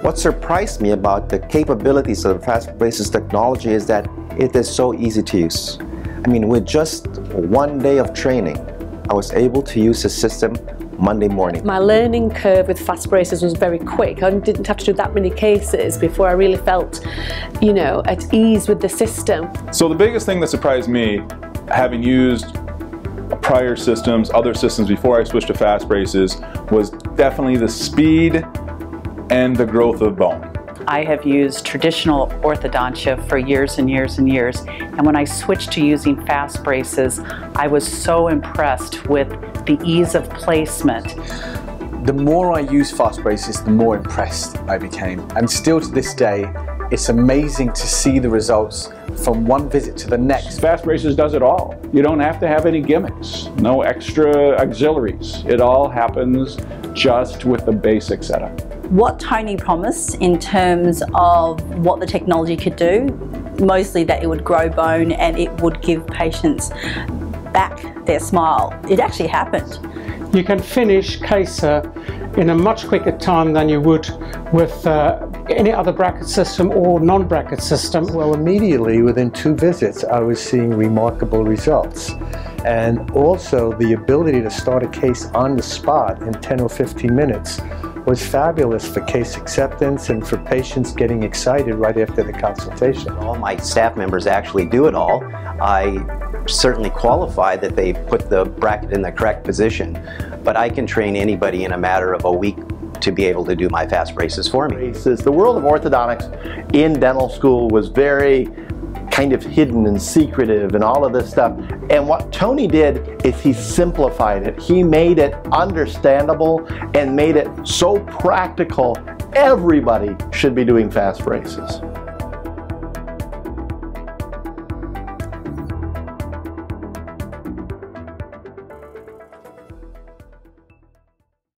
What surprised me about the capabilities of the fast braces technology is that it is so easy to use. I mean, with just one day of training, I was able to use the system Monday morning. My learning curve with fast braces was very quick. I didn't have to do that many cases before I really felt, you know, at ease with the system. So the biggest thing that surprised me, having used prior systems, other systems before I switched to fast braces, was definitely the speed and the growth of bone. I have used traditional orthodontia for years and years and years, and when I switched to using fast braces, I was so impressed with the ease of placement. The more I use fast braces, the more impressed I became. And still to this day, it's amazing to see the results from one visit to the next. Fast Braces does it all. You don't have to have any gimmicks, no extra auxiliaries. It all happens just with the basic setup. What Tony promised in terms of what the technology could do, mostly that it would grow bone and it would give patients back their smile. It actually happened. You can finish CASER in a much quicker time than you would with uh, any other bracket system or non-bracket system. Well, immediately within two visits, I was seeing remarkable results. And also the ability to start a case on the spot in 10 or 15 minutes was fabulous for case acceptance and for patients getting excited right after the consultation. All my staff members actually do it all. I certainly qualify that they put the bracket in the correct position, but I can train anybody in a matter of a week to be able to do my fast braces for me. The world of orthodontics in dental school was very kind of hidden and secretive and all of this stuff. And what Tony did is he simplified it. He made it understandable and made it so practical. Everybody should be doing fast braces.